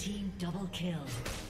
Team double kill.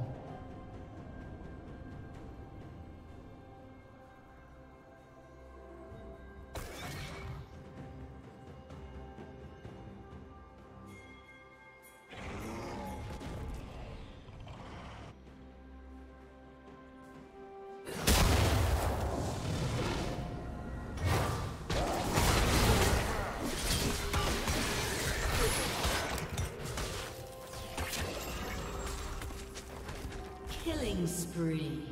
Spree.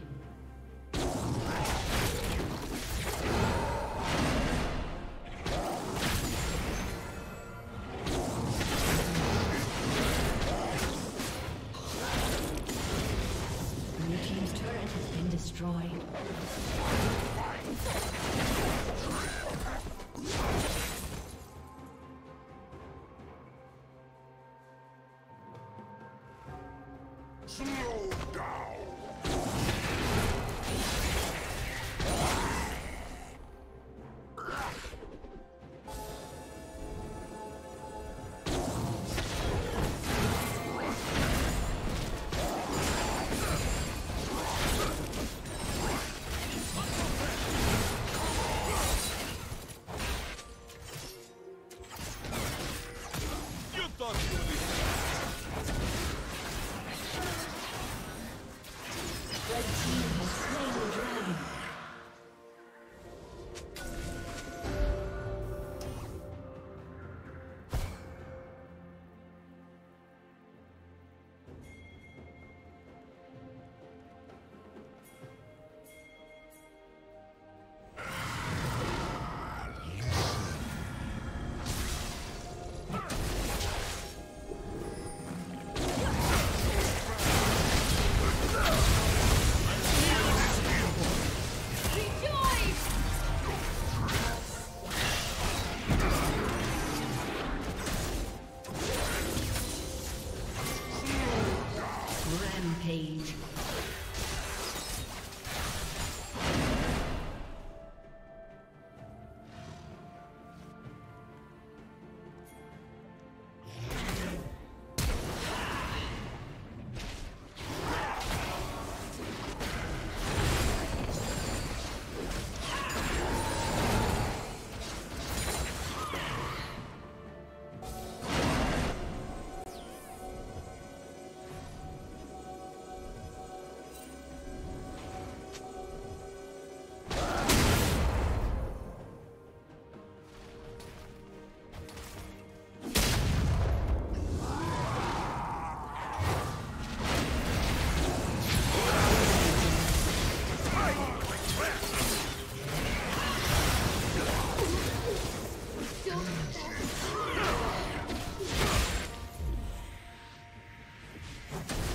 Rampage.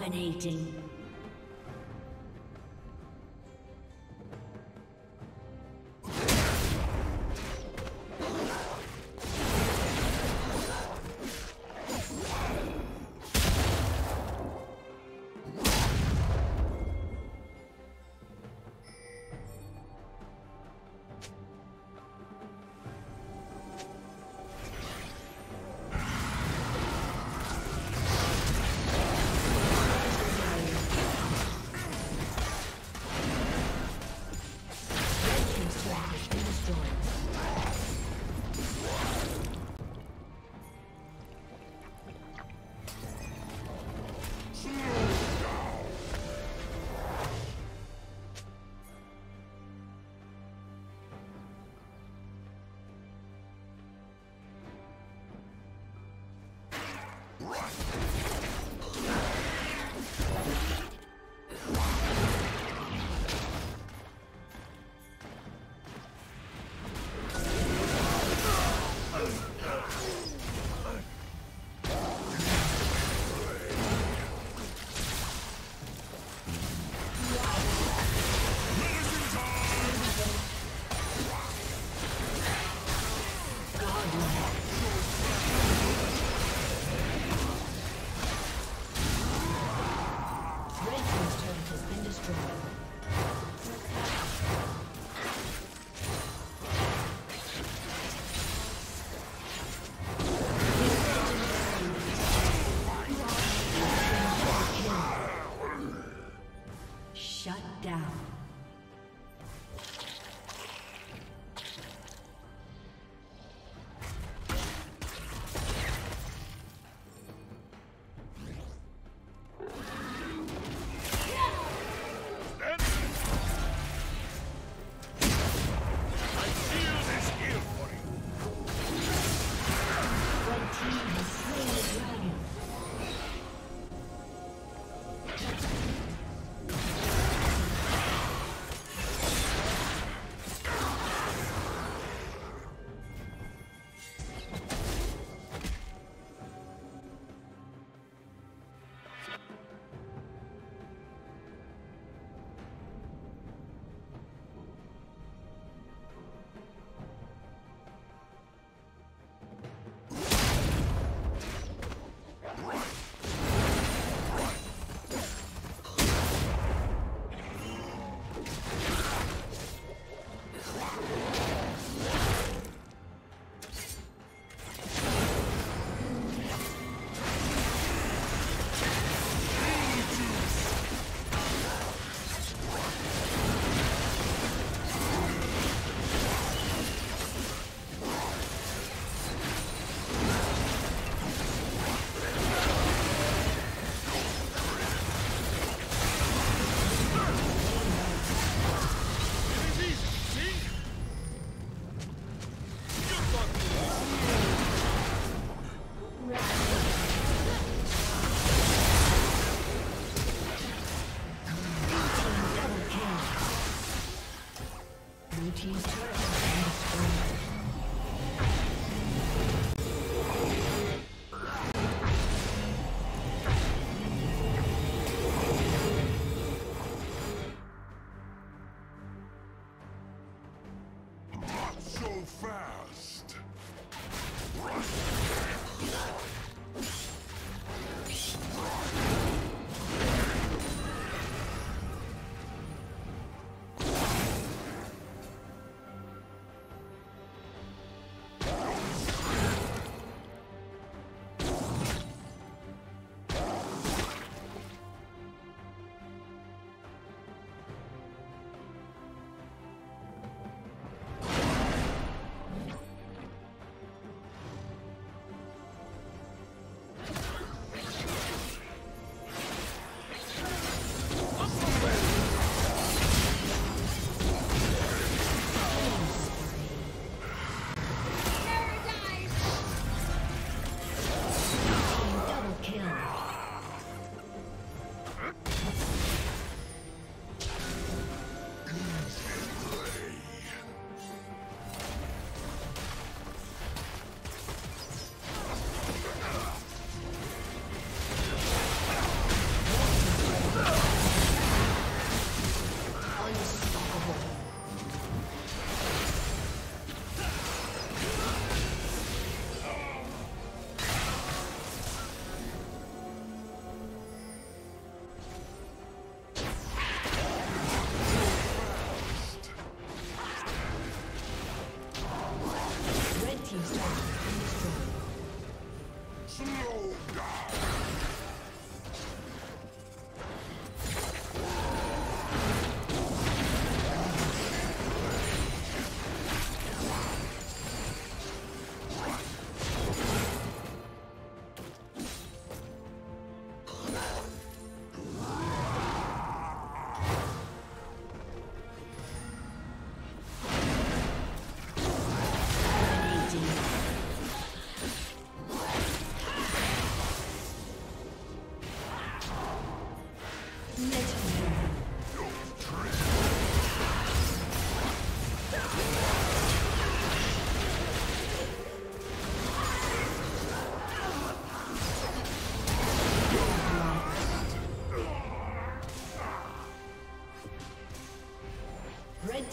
Dominating.